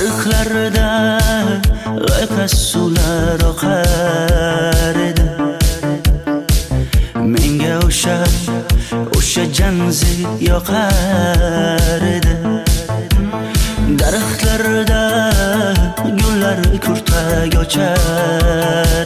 ariqlarida loyqas suvlar oqar edi. Menga o'sha o'sha janzi yoqar edi. Daraxtlarda gullar kurtak ochar